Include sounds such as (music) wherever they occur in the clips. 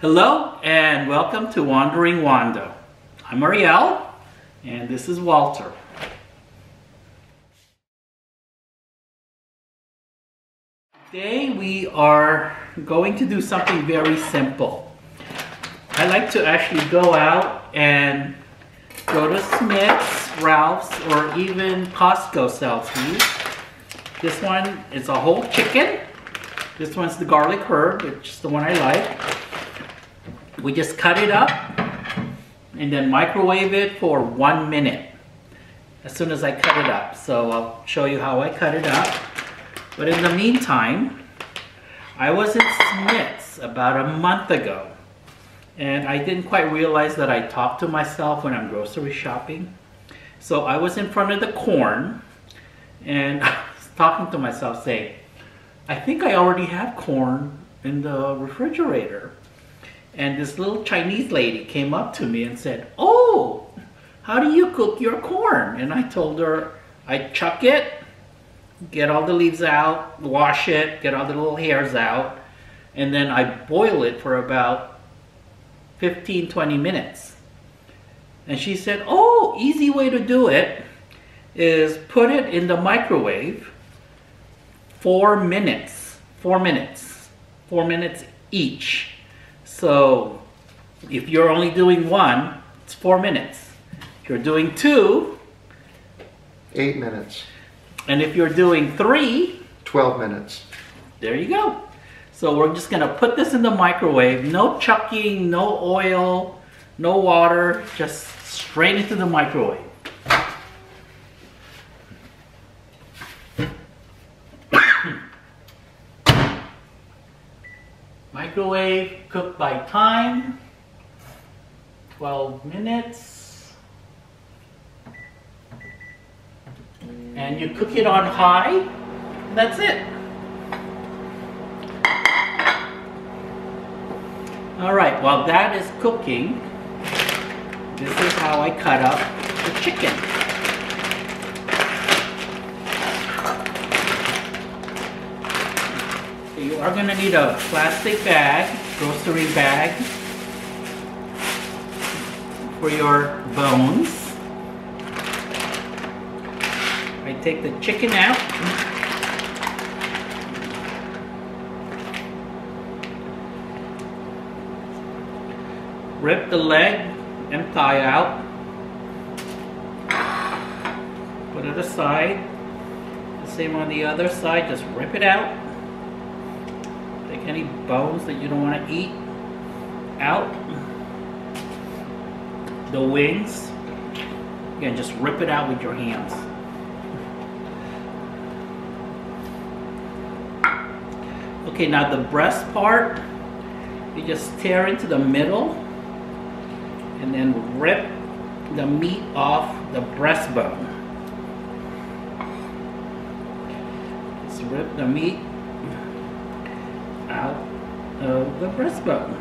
Hello and welcome to Wandering Wanda. I'm Ariel and this is Walter. Today we are going to do something very simple. I like to actually go out and go to Smith's, Ralph's, or even Costco sells these. This one is a whole chicken. This one's the garlic herb, which is the one I like. We just cut it up and then microwave it for one minute as soon as I cut it up. So I'll show you how I cut it up. But in the meantime, I was at Smith's about a month ago and I didn't quite realize that I talk to myself when I'm grocery shopping. So I was in front of the corn and (laughs) I was talking to myself saying, I think I already have corn in the refrigerator. And this little Chinese lady came up to me and said, oh, how do you cook your corn? And I told her, I chuck it, get all the leaves out, wash it, get all the little hairs out, and then I boil it for about 15, 20 minutes. And she said, oh, easy way to do it is put it in the microwave four minutes, four minutes, four minutes each. So if you're only doing one, it's four minutes. If you're doing two, Eight minutes. and if you're doing three, 12 minutes. there you go. So we're just gonna put this in the microwave. No chucking, no oil, no water, just straight into the microwave. Microwave, cook by time, 12 minutes. And you cook it on high, that's it. All right, while that is cooking, this is how I cut up the chicken. Are gonna need a plastic bag, grocery bag, for your bones. I take the chicken out. Rip the leg and thigh out. Put it aside. The same on the other side, just rip it out. Take any bones that you don't want to eat out. The wings, again, just rip it out with your hands. Okay, now the breast part, you just tear into the middle and then rip the meat off the breastbone. Just rip the meat of the breastbone.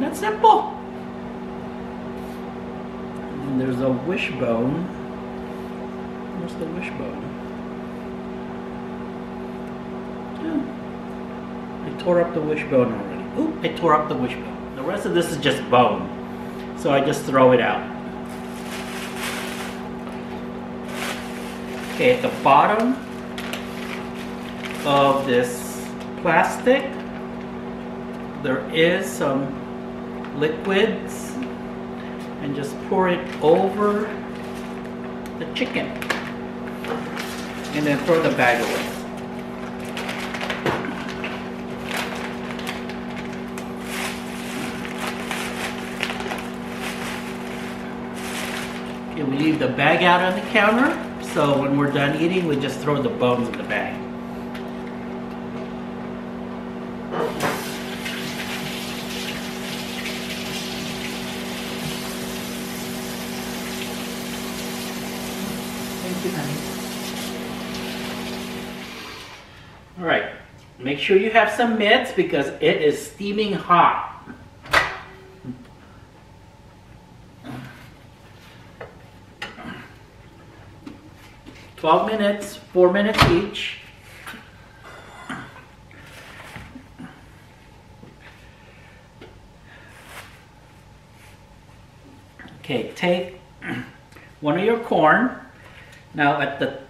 That's simple. And there's a wishbone. Where's the wishbone? I tore up the wishbone already. Oop, I tore up the wishbone. The rest of this is just bone. So I just throw it out. Okay, at the bottom of this plastic, there is some liquids and just pour it over the chicken and then throw the bag away. Okay, we leave the bag out on the counter so when we're done eating we just throw the bones in the bag. All right. Make sure you have some mitts because it is steaming hot. Twelve minutes, four minutes each. Okay, take (clears throat) one of your corn now at the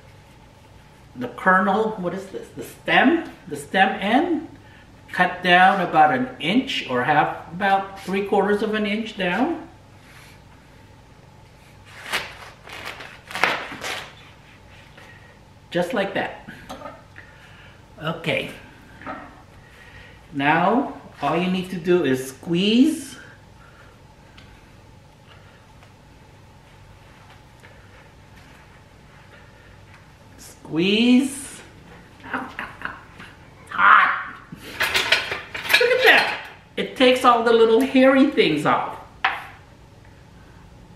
the kernel, what is this? The stem, the stem end, cut down about an inch or half, about three quarters of an inch down. Just like that. Okay. Now, all you need to do is squeeze Squeeze. Hot. Look at that. It takes all the little hairy things off.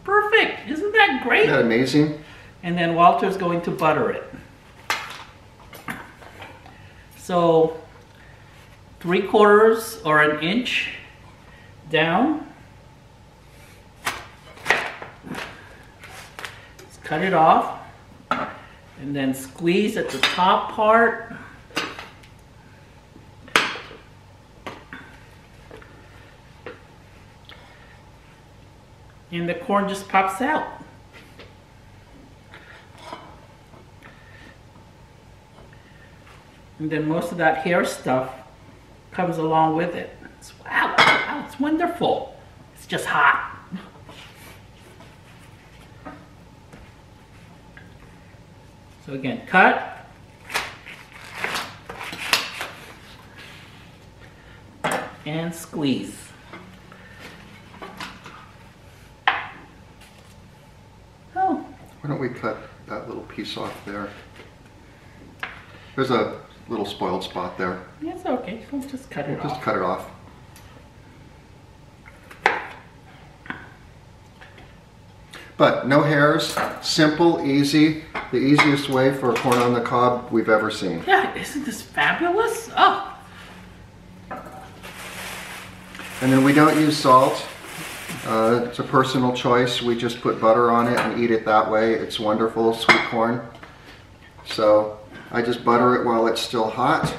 Perfect. Isn't that great? Isn't that amazing? And then Walter's going to butter it. So three quarters or an inch down. Let's cut it off and then squeeze at the top part. And the corn just pops out. And then most of that hair stuff comes along with it. It's, wow, wow, it's wonderful. It's just hot. So again, cut. And squeeze. Oh, Why don't we cut that little piece off there? There's a little spoiled spot there. it's okay. Let's just cut it Just off. Just cut it off. But no hairs, simple, easy, the easiest way for corn on the cob we've ever seen. Yeah, isn't this fabulous? Oh, And then we don't use salt. Uh, it's a personal choice. We just put butter on it and eat it that way. It's wonderful, sweet corn. So I just butter it while it's still hot.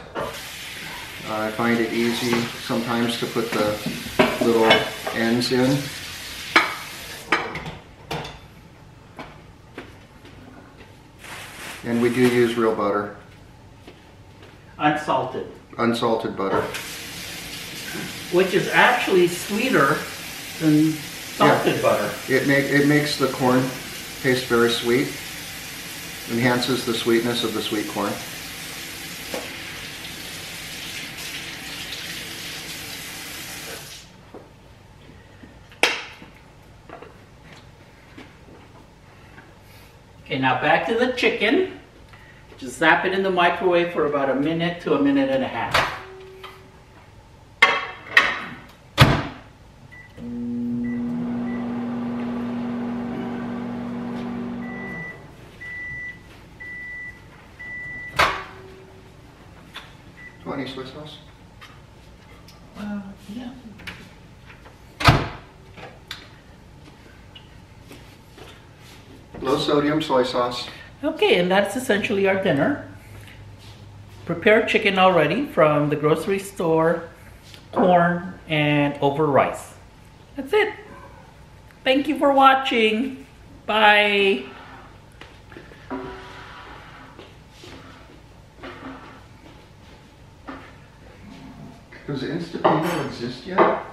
I find it easy sometimes to put the little ends in. And we do use real butter, unsalted, unsalted butter. which is actually sweeter than salted butter. It make it makes the corn taste very sweet. Enhances the sweetness of the sweet corn. Okay, now back to the chicken. Just zap it in the microwave for about a minute to a minute and a half. Do you want any soy sauce? Uh, yeah. Low sodium soy sauce. Okay, and that's essentially our dinner. Prepared chicken already from the grocery store, corn, and over rice. That's it. Thank you for watching. Bye. Does Instapino exist yet?